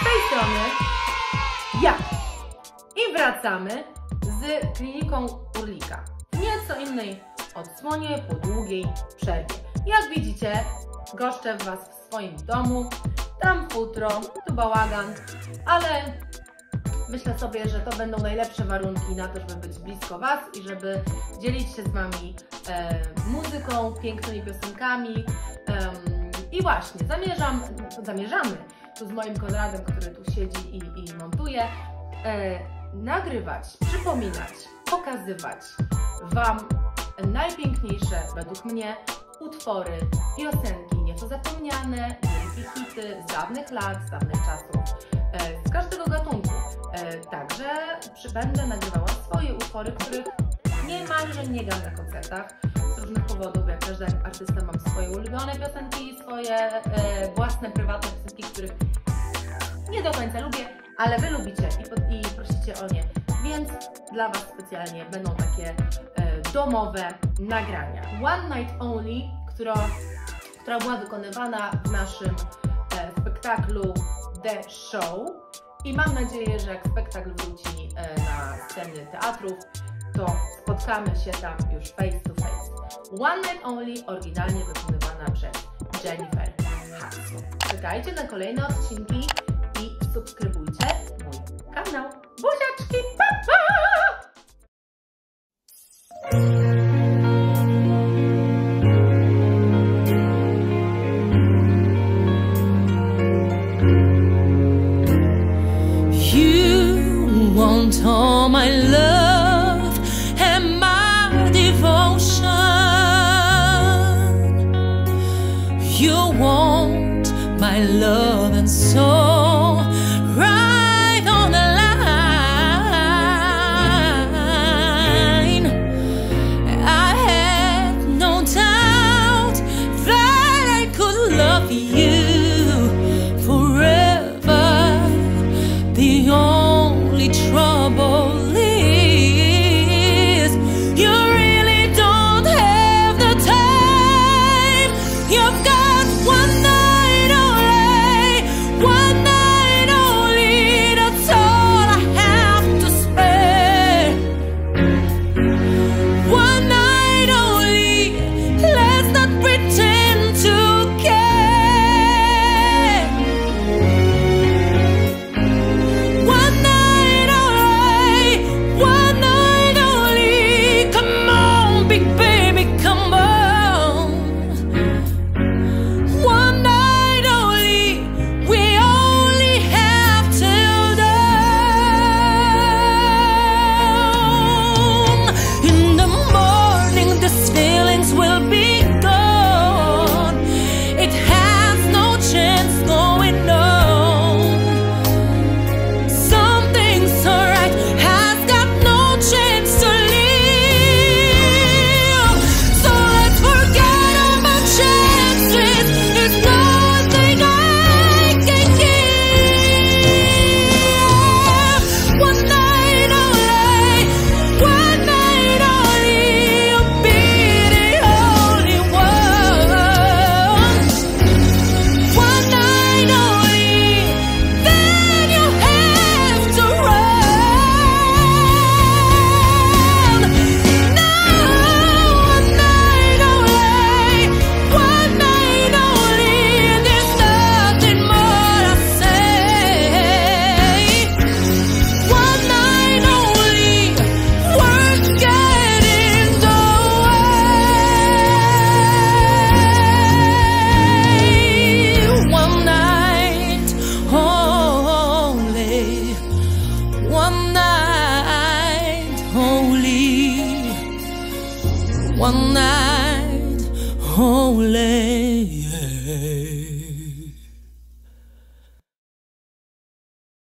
Z tej strony ja. I wracamy z kliniką Urlika. W nieco innej odsłonie po długiej przerwie. Jak widzicie, goszczę Was w swoim domu. Tam futro, tu bałagan, ale myślę sobie, że to będą najlepsze warunki na to, żeby być blisko Was i żeby dzielić się z Wami e, muzyką, pięknymi piosenkami. em, I właśnie, zamierzam, zamierzamy z moim Konradem, który tu siedzi i, i montuje, e, nagrywać, przypominać, pokazywać Wam najpiękniejsze według mnie utwory, piosenki, nieco zapomniane, wielkie hity z dawnych lat, z dawnych czasów, e, z każdego gatunku. E, Także przy- będę nagrywała swoje utwory, których niemalże nie gram na koncertach z różnych powodów. Jak każdy artysta mam swoje ulubione piosenki, swoje e, własne, nie do końca lubię, ale Wy lubicie i, i prosicie o nie. Więc dla Was specjalnie będą takie e, domowe nagrania. One Night Only, która, która była wykonywana w naszym e, spektaklu The Show. I mam nadzieję, że jak spektakl wróci e, na sceny teatrów, to spotkamy się tam już face to face. One Night Only oryginalnie wykonywana przez Jennifer Hudson. Czekajcie na kolejne odcinki subskrybujcie mój kanał. Buziaczki, pa, pa! You want all my love and my devotion. You want my love one night only.